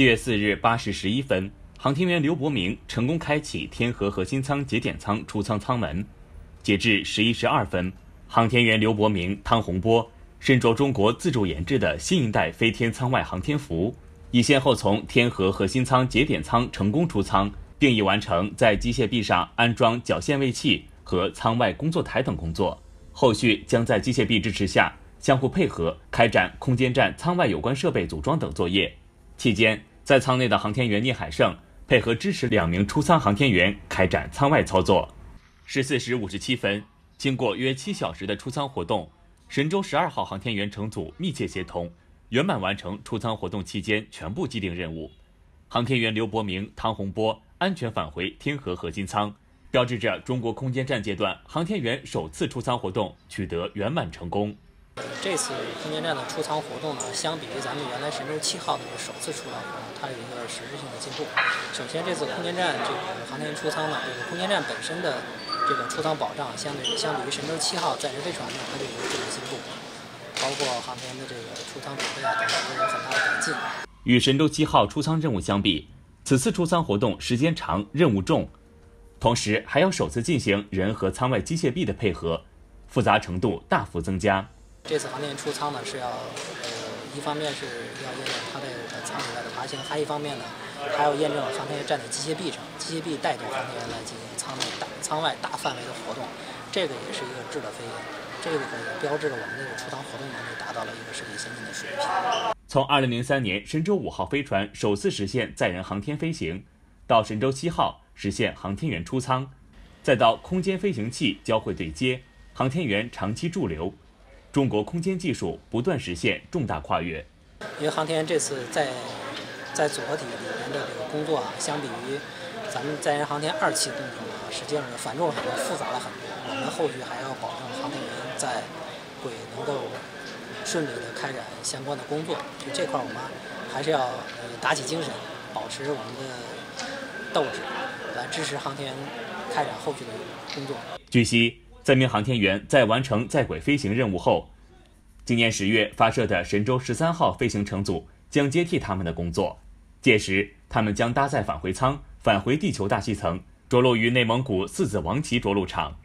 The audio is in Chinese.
七月四日八时十一分，航天员刘伯明成功开启天河核心舱节点舱出舱舱门。截至十一时二分，航天员刘伯明、汤洪波身着中国自主研制的新一代飞天舱外航天服，已先后从天河核心舱节点舱成功出舱，并已完成在机械臂上安装绞线位器和舱外工作台等工作。后续将在机械臂支持下相互配合，开展空间站舱外有关设备组装等作业。期间，在舱内的航天员聂海胜配合支持两名出舱航天员开展舱外操作。十四时五十七分，经过约七小时的出舱活动，神舟十二号航天员乘组密切协同，圆满完成出舱活动期间全部既定任务。航天员刘伯明、汤洪波安全返回天河核心舱，标志着中国空间站阶段航天员首次出舱活动取得圆满成功。这次空间站的出舱活动呢，相比于咱们原来神舟七号的首次出舱活动，它有一个实质性的进步。首先，这次空间站这个航天员出舱呢，这个空间站本身的这个出舱保障，相对相比于神舟七号载人飞船呢，它就有质的进步，包括航天的这个出舱准备啊等等都有很大的改进。与神舟七号出舱任务相比，此次出舱活动时间长、任务重，同时还要首次进行人和舱外机械臂的配合，复杂程度大幅增加。这次航天员出舱呢，是要呃，一方面是要验证它的舱里外的爬行，还一方面呢，还要验证航天员站在机械臂上，机械臂带动航天员来进行舱内大、舱外大范围的活动，这个也是一个质的飞跃，这个也标志着我们这个出舱活动能力达到了一个世界先进的水平。从2003年神舟五号飞船首次实现载人航天飞行，到神舟七号实现航天员出舱，再到空间飞行器交会对接，航天员长期驻留。中国空间技术不断实现重大跨越。因为航天员这次在在组合体里面的这个工作啊，相比于咱们载人航天二期工程啊，实际上是繁重很多、复杂了很多。我们后续还要保证航天员在轨能够顺利的开展相关的工作。就这块，我们还是要打起精神，保持我们的斗志，来支持航天员开展后续的工作。据悉。三名航天员在完成在轨飞行任务后，今年十月发射的神舟十三号飞行乘组将接替他们的工作。届时，他们将搭载返回舱返回地球大气层，着陆于内蒙古四子王旗着陆场。